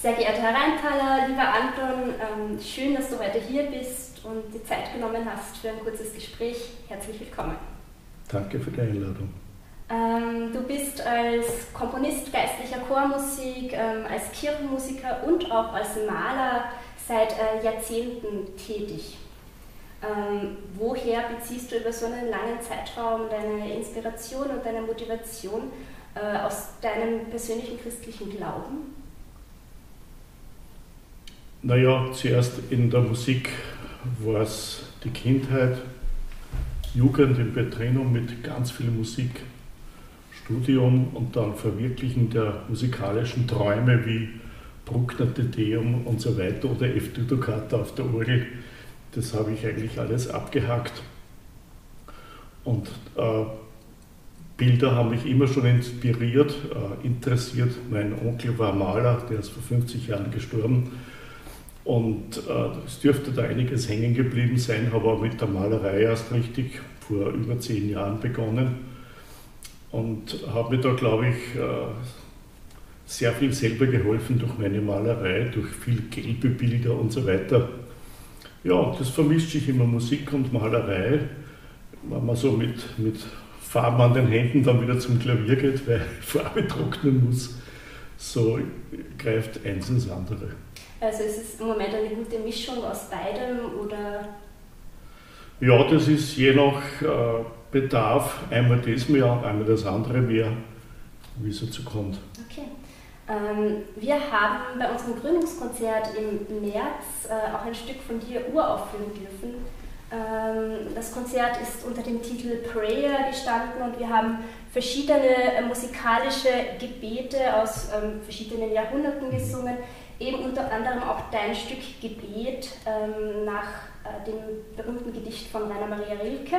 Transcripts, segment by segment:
Sehr geehrter Herr Reintaler, lieber Anton, ähm, schön, dass du heute hier bist und die Zeit genommen hast für ein kurzes Gespräch. Herzlich willkommen. Danke für die Einladung. Ähm, du bist als Komponist geistlicher Chormusik, ähm, als Kirchenmusiker und auch als Maler seit äh, Jahrzehnten tätig. Woher beziehst du über so einen langen Zeitraum deine Inspiration und deine Motivation äh, aus deinem persönlichen christlichen Glauben? Naja, zuerst in der Musik war es die Kindheit, Jugend im Petrinum mit ganz viel Musik, Studium und dann Verwirklichen der musikalischen Träume wie Bruckner Tedeum und so weiter oder F. Toccata auf der Orgel. Das habe ich eigentlich alles abgehakt. Und äh, Bilder haben mich immer schon inspiriert, äh, interessiert. Mein Onkel war Maler, der ist vor 50 Jahren gestorben und äh, es dürfte da einiges hängen geblieben sein, habe auch mit der Malerei erst richtig vor über zehn Jahren begonnen und habe mir da, glaube ich, äh, sehr viel selber geholfen durch meine Malerei, durch viel gelbe Bilder und so weiter. Ja, das vermischt sich immer Musik und Malerei, wenn man so mit, mit Farben an den Händen dann wieder zum Klavier geht, weil Farbe trocknen muss. So greift eins ins andere. Also ist es im Moment eine gute Mischung aus beidem oder? Ja, das ist je nach äh, Bedarf einmal das mehr, einmal das andere mehr, wie es dazu kommt. Okay. Ähm, wir haben bei unserem Gründungskonzert im März äh, auch ein Stück von dir uraufführen dürfen. Ähm, das Konzert ist unter dem Titel Prayer gestanden und wir haben verschiedene äh, musikalische Gebete aus ähm, verschiedenen Jahrhunderten gesungen eben unter anderem auch dein Stück Gebet ähm, nach äh, dem berühmten Gedicht von Rainer Maria Rilke.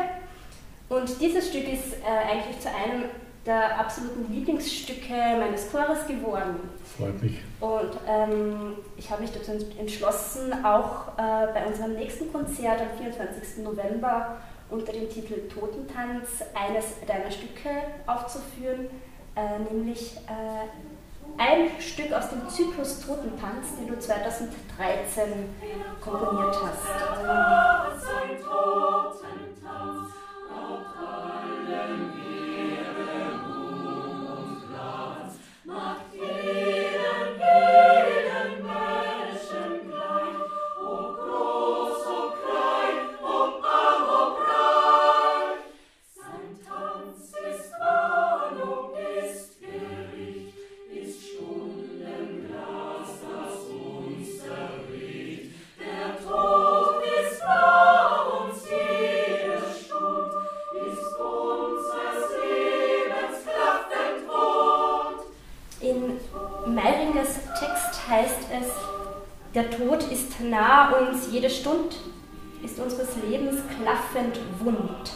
Und dieses Stück ist äh, eigentlich zu einem der absoluten Lieblingsstücke meines Chores geworden. Freut mich. Und ähm, ich habe mich dazu entschlossen, auch äh, bei unserem nächsten Konzert am 24. November unter dem Titel Totentanz eines deiner Stücke aufzuführen, äh, nämlich äh, ein Stück aus dem Zyklus Totentanz, den du 2013 komponiert hast. Der Tod ist nah uns, jede Stund ist unseres Lebens klaffend wund.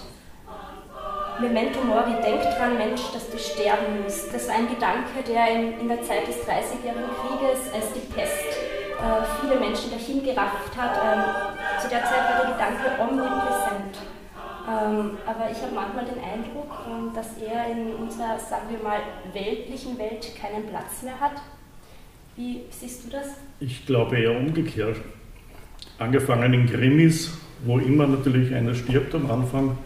Memento mori, denk dran, Mensch, dass du sterben musst. Das war ein Gedanke, der in, in der Zeit des Dreißigjährigen Krieges, als die Pest äh, viele Menschen dahin gerafft hat, ähm, zu der Zeit war der Gedanke omnipräsent. Ähm, aber ich habe manchmal den Eindruck, ähm, dass er in unserer, sagen wir mal, weltlichen Welt keinen Platz mehr hat. Wie siehst du das? Ich glaube eher umgekehrt. Angefangen in Krimis, wo immer natürlich einer stirbt am Anfang,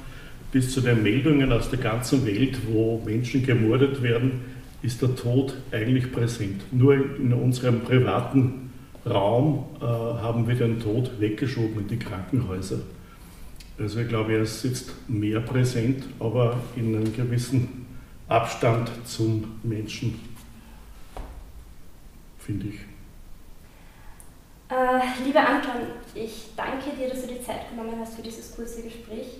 bis zu den Meldungen aus der ganzen Welt, wo Menschen gemordet werden, ist der Tod eigentlich präsent. Nur in unserem privaten Raum äh, haben wir den Tod weggeschoben in die Krankenhäuser. Also ich glaube, er ist jetzt mehr präsent, aber in einem gewissen Abstand zum Menschen finde ich. Äh, lieber Anton, ich danke dir, dass du die Zeit genommen hast für dieses kurze Gespräch.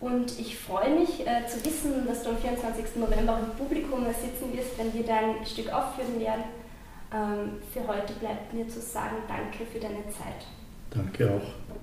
Und ich freue mich äh, zu wissen, dass du am 24. November im Publikum sitzen wirst, wenn wir dein Stück aufführen werden. Ähm, für heute bleibt mir zu sagen, danke für deine Zeit. Danke auch.